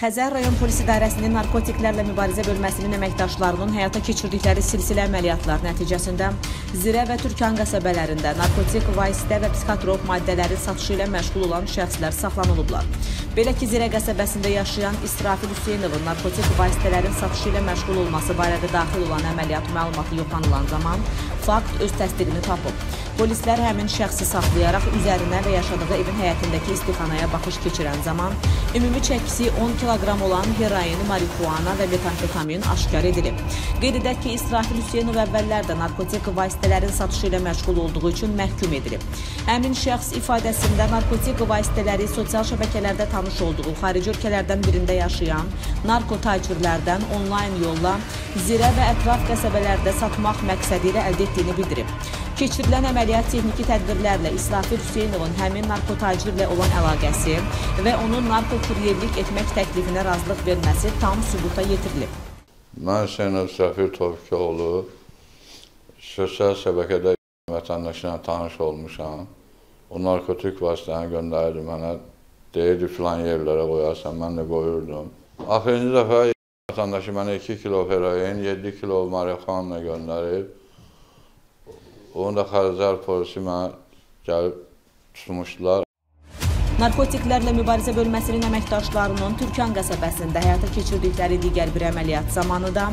Xəzər rayon polis idarəsinin narkotiklərlə mübarizə bölməsinin əməkdaşlarının həyata keçirdikləri silsilə əməliyyatlar nəticəsində Zirə və Türkan qəsəbələrində narkotik vasitə və psixotrop maddələrin satışı ilə məşğul olan şəxslər saxlanılıblar. Belə ki, Zirə qəsəbəsində yaşayan İsrafil Hüseynovun narkotik vasitələrin satışı ilə məşğul olması barədə daxil olan əməliyyat məlumatı yoxlanılan zaman fakt öz təsdiqini tapıb. Polislər həmin şəxsi saxlayaraq üzərinə və yaşadığı evin həyətindəki istixanaya baxış keçirən zaman ümumi çəkisi 10 kiloqram olan heroin, marihuana və metamfetamin aşkar edilib. Qeyd edək ki, İsrafil Hüseynov əvvəllər də narkotik vasitələrin satışı ilə məşğul olduğu üçün məhkum edilib. Həmin şəxs ifadəsində narkotik vasitələri sosial şəbəkələrdə tanış olduğu xarici ölkələrdən birində yaşayan narko tacirlərdən onlayn yolla Zirə və ətraf qəsəbələrdə satmaq məqsədi ilə əldə etdiyini bildirib. Keçirilən əməliyyat texniki tədbirlərlə İsrafil Hüseynovun həmin narkotacirlə olan əlaqəsi və onun narkokuryerlik etmək təklifinə razılıq verməsi tam sübuta yetirilib. Mən Hüseynov Səfir Tofikoğlu sosial şəbəkədə vətəndaşla tanış olmuşam. O narkotik vasitəni göndərirdi mənə. Deyirdi filan yerlərə qoyarsan, mən də qoyurdum. Axırıncı dəfə vətəndaşı mənə 2 kilo heroin, 7 kilo marihuana göndərib. Onu da Xəzər polisi mənə gəlib tutmuşdular. Narkotiklərlə mübarizə bölməsinin əməkdaşlarının Türkan qəsəbəsində həyata keçirdikləri digər bir əməliyyat zamanı da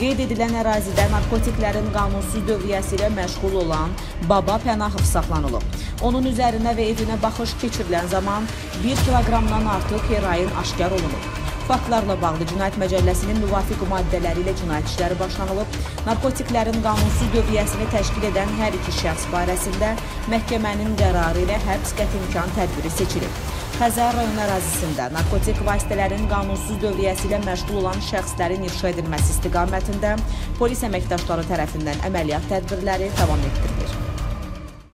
qeyd edilən ərazidə narkotiklərin qanunsuz dövriyyəsi ilə məşğul olan Baba Pənahov saxlanılıb. Onun üzərinə və evinə baxış keçirilən zaman 1 kiloqramdan artıq heroin aşkar olunub. Faktlarla bağlı Cinayət Məcəlləsinin müvafiq maddələri ilə cinayət işləri başlanılıb. Narkotiklərin qanunsuz dövriyyəsini təşkil edən hər iki şəxs barəsində məhkəmənin qərarı ilə həbs qəti imkan tədbiri seçilib. Xəzər rayon ərazisində narkotik vasitələrin qanunsuz dövriyyəsi ilə məşğul olan şəxslərin ifşa edilməsi istiqamətində polis əməkdaşları tərəfindən əməliyyat tədbirləri davam etdirilir.